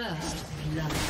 First blood.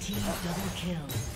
Team double kill.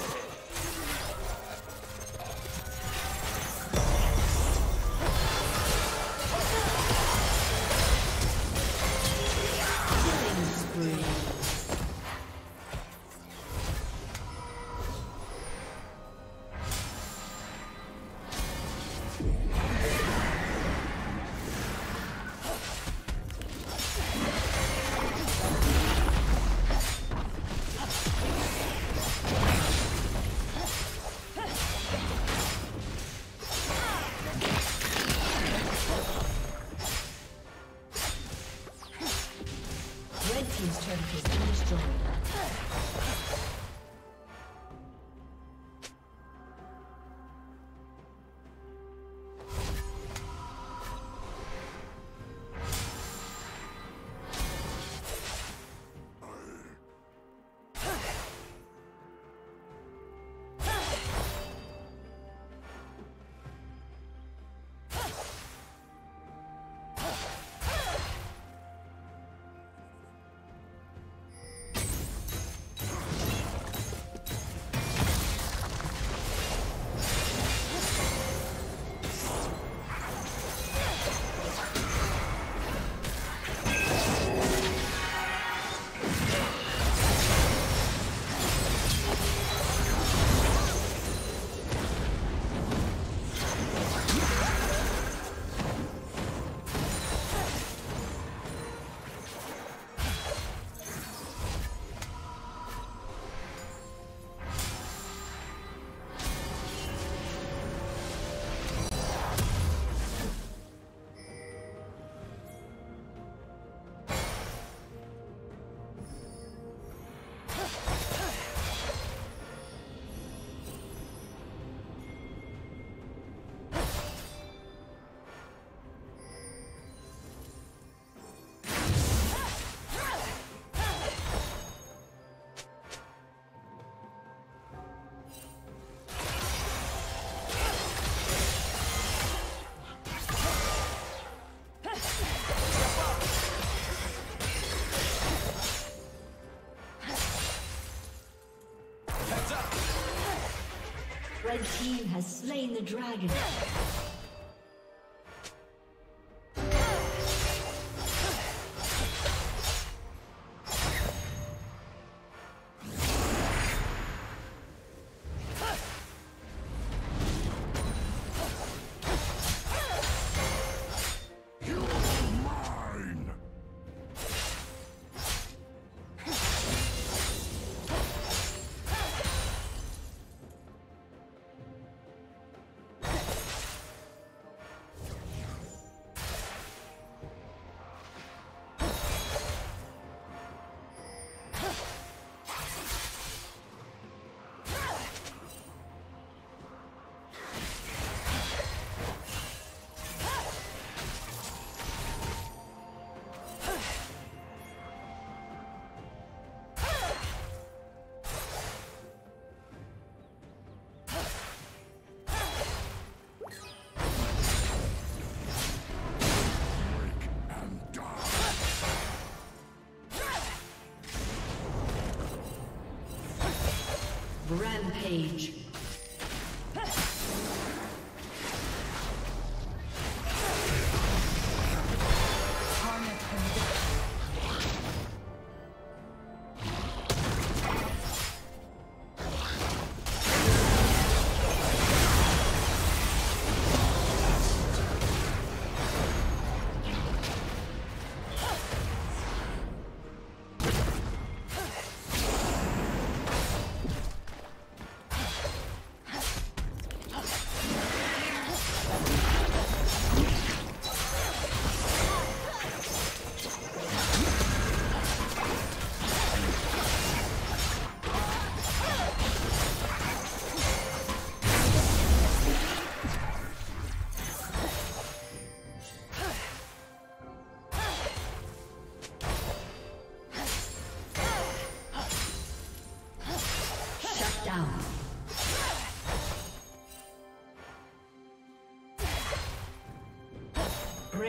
dragon. Rampage.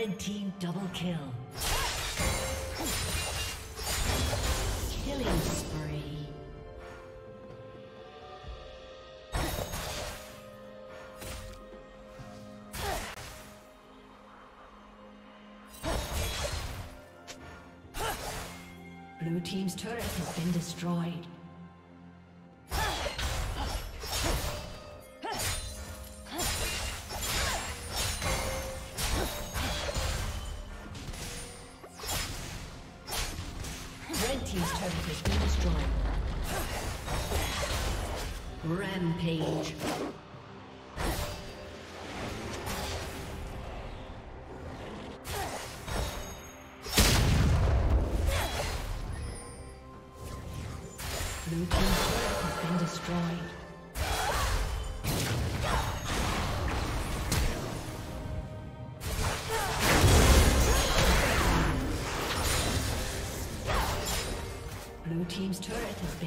Red team double kill. Killing spree. Blue team's turret has been destroyed. Rampage.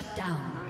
Shut down.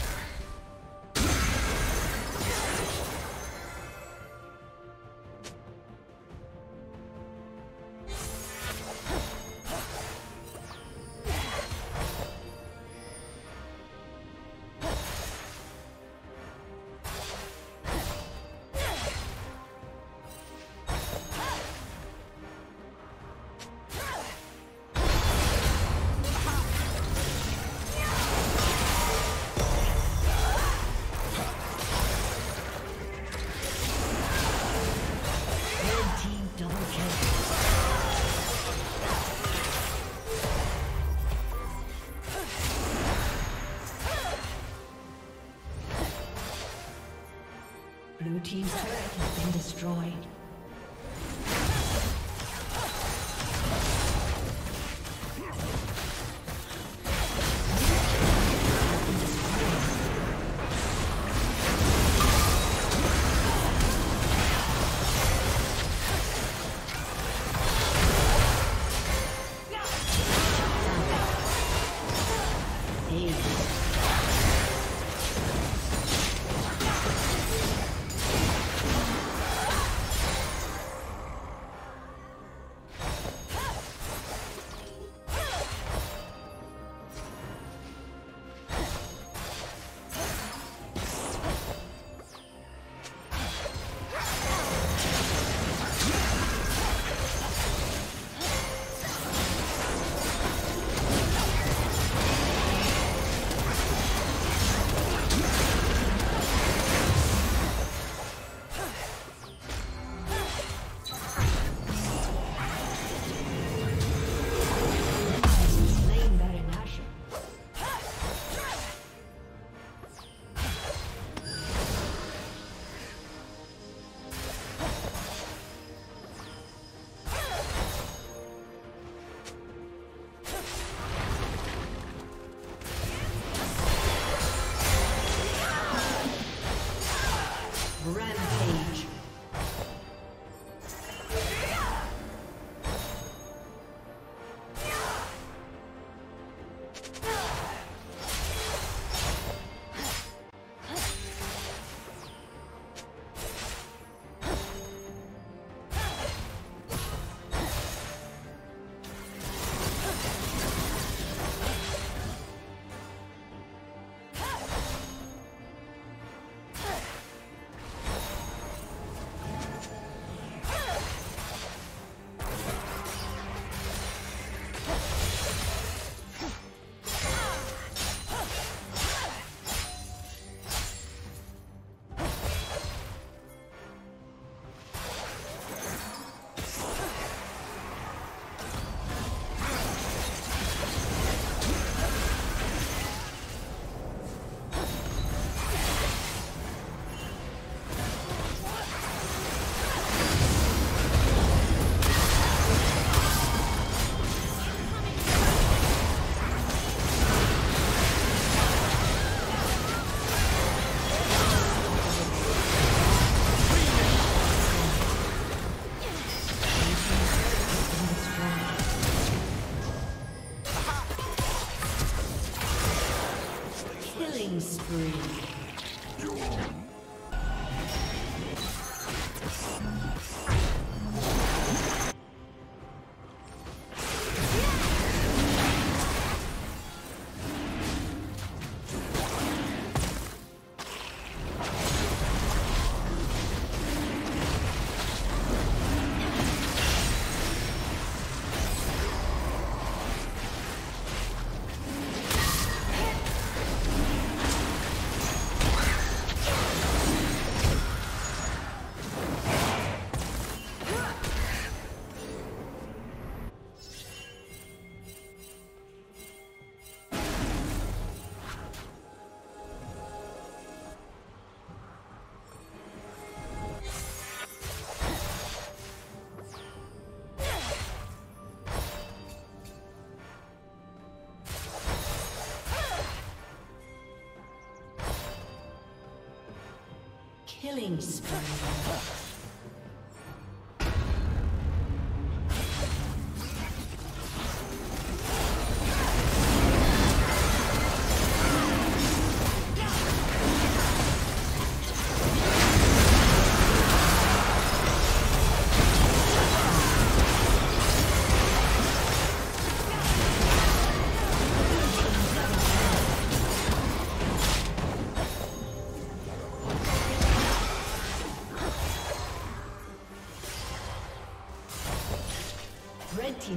Killing spree.